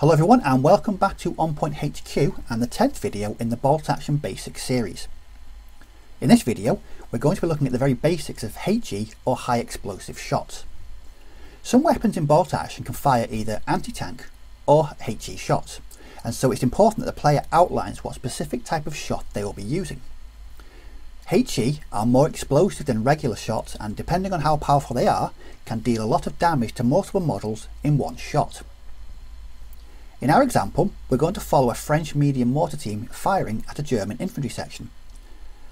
Hello everyone and welcome back to OnPoint HQ and the 10th video in the Bolt Action Basics series. In this video we're going to be looking at the very basics of HE or high explosive shots. Some weapons in Bolt Action can fire either anti-tank or HE shots and so it's important that the player outlines what specific type of shot they will be using. HE are more explosive than regular shots and depending on how powerful they are can deal a lot of damage to multiple models in one shot. In our example, we're going to follow a French medium mortar team firing at a German infantry section.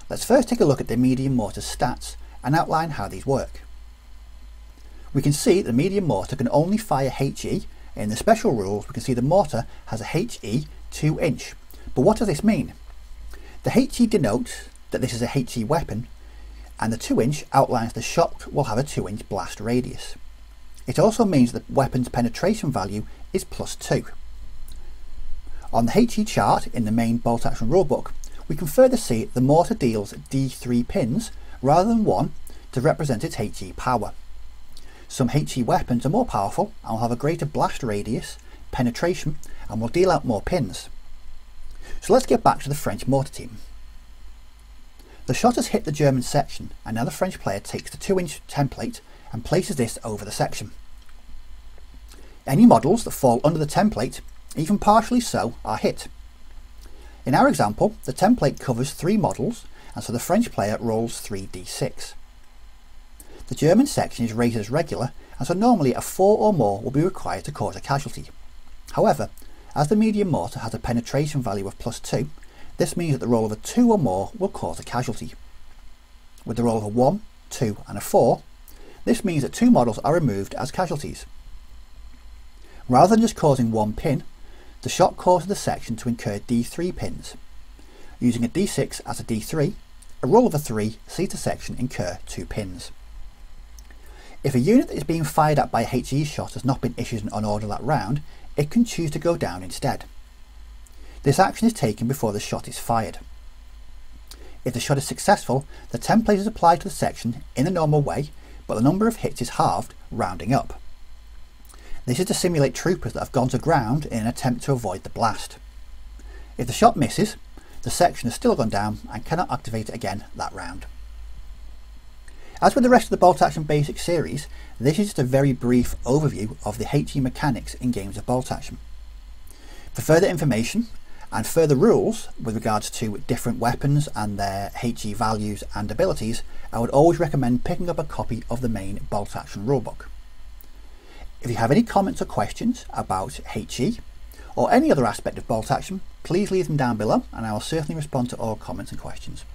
Let's first take a look at the medium mortar's stats and outline how these work. We can see the medium mortar can only fire HE. In the special rules, we can see the mortar has a HE 2 inch. But what does this mean? The HE denotes that this is a HE weapon, and the 2 inch outlines the shot will have a 2 inch blast radius. It also means the weapon's penetration value is plus 2. On the HE chart in the main bolt action rulebook, we can further see the mortar deals D3 pins rather than 1 to represent its HE power. Some HE weapons are more powerful and will have a greater blast radius, penetration and will deal out more pins. So let's get back to the French mortar team. The shot has hit the German section and now the French player takes the 2 inch template and places this over the section. Any models that fall under the template even partially so, are hit. In our example, the template covers three models, and so the French player rolls 3d6. The German section is rated as regular, and so normally a 4 or more will be required to cause a casualty. However, as the medium mortar has a penetration value of plus 2, this means that the roll of a 2 or more will cause a casualty. With the roll of a 1, 2 and a 4, this means that two models are removed as casualties. Rather than just causing one pin, the shot causes the section to incur D3 pins. Using a D6 as a D3, a roll of a 3 sees the section incur 2 pins. If a unit that is being fired at by a HE shot has not been issued an order that round, it can choose to go down instead. This action is taken before the shot is fired. If the shot is successful, the template is applied to the section in the normal way, but the number of hits is halved, rounding up. This is to simulate troopers that have gone to ground in an attempt to avoid the blast. If the shot misses, the section has still gone down and cannot activate it again that round. As with the rest of the Bolt Action Basics series, this is just a very brief overview of the HE mechanics in games of Bolt Action. For further information and further rules with regards to different weapons and their HE values and abilities, I would always recommend picking up a copy of the main Bolt Action rulebook. If you have any comments or questions about HE or any other aspect of bolt action, please leave them down below and I will certainly respond to all comments and questions.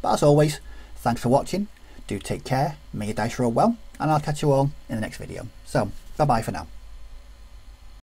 But as always, thanks for watching, do take care, may your dice roll well, and I'll catch you all in the next video. So, bye bye for now.